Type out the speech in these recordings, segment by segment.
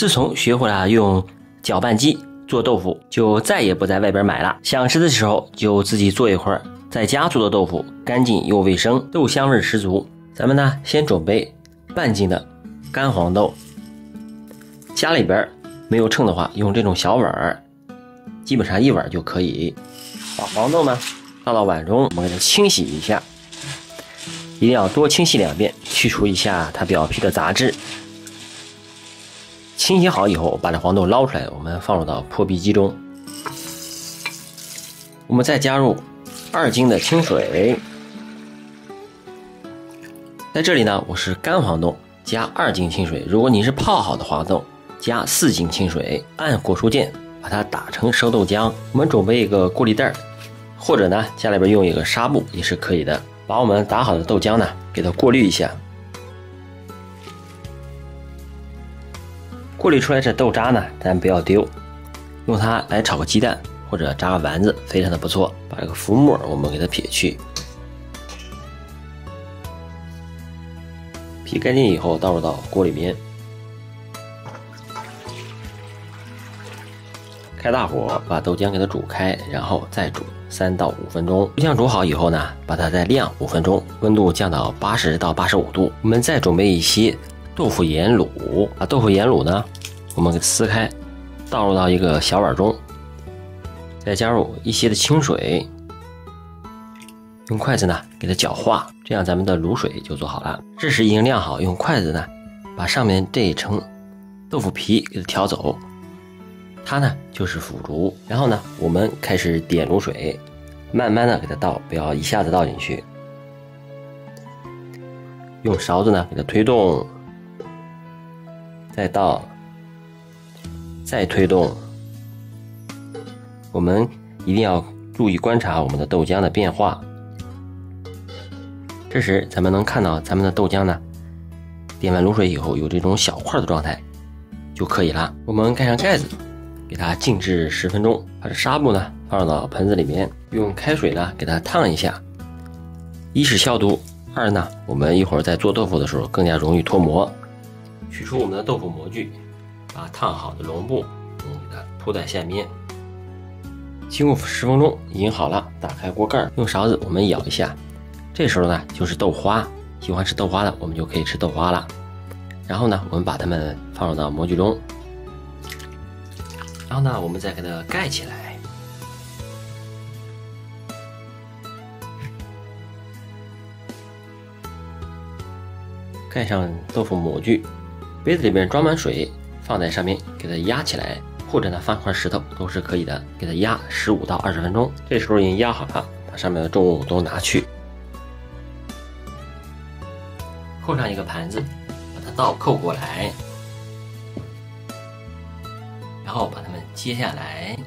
自从学会了用搅拌机做豆腐，就再也不在外边买了。想吃的时候就自己做一会儿。在家做的豆腐干净又卫生，豆香味十足。咱们呢，先准备半斤的干黄豆。家里边没有秤的话，用这种小碗儿，基本上一碗就可以。把黄豆呢倒到碗中，我们给它清洗一下，一定要多清洗两遍，去除一下它表皮的杂质。清洗好以后，把这黄豆捞出来，我们放入到破壁机中。我们再加入二斤的清水，在这里呢，我是干黄豆加二斤清水。如果你是泡好的黄豆，加四斤清水，按果蔬键把它打成生豆浆。我们准备一个过滤袋，或者呢，家里边用一个纱布也是可以的。把我们打好的豆浆呢，给它过滤一下。过滤出来这豆渣呢，咱不要丢，用它来炒个鸡蛋或者炸个丸子，非常的不错。把这个浮沫我们给它撇去，撇干净以后倒入到锅里面，开大火把豆浆给它煮开，然后再煮三到五分钟。豆浆煮好以后呢，把它再晾五分钟，温度降到八十到八十五度。我们再准备一些。豆腐盐卤，把豆腐盐卤呢，我们给撕开，倒入到一个小碗中，再加入一些的清水，用筷子呢给它搅化，这样咱们的卤水就做好了。这时已经晾好，用筷子呢把上面这一层豆腐皮给它挑走，它呢就是腐竹。然后呢，我们开始点卤水，慢慢的给它倒，不要一下子倒进去，用勺子呢给它推动。再倒，再推动。我们一定要注意观察我们的豆浆的变化。这时，咱们能看到咱们的豆浆呢，点完卤水以后有这种小块的状态就可以了。我们盖上盖子，给它静置十分钟。把这纱布呢放到盆子里面，用开水呢给它烫一下。一是消毒，二呢我们一会儿在做豆腐的时候更加容易脱模。取出我们的豆腐模具，把烫好的绒布，嗯，给它铺在下面。经过十分钟，已经好了。打开锅盖，用勺子我们舀一下。这时候呢，就是豆花。喜欢吃豆花的，我们就可以吃豆花了。然后呢，我们把它们放入到模具中。然后呢，我们再给它盖起来，盖上豆腐模具。杯子里面装满水，放在上面给它压起来，或者呢放块石头都是可以的，给它压十五到二十分钟。这时候已经压好了，把上面的重物都拿去，扣上一个盘子，把它倒扣过来，然后把它们揭下来，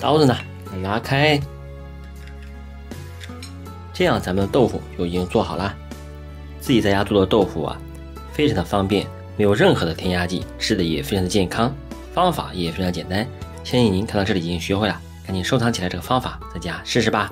刀子呢拿开，这样咱们的豆腐就已经做好了。自己在家做的豆腐啊，非常的方便，没有任何的添加剂，吃的也非常的健康，方法也非常简单。相信您看到这里已经学会了，赶紧收藏起来这个方法，在家试试吧。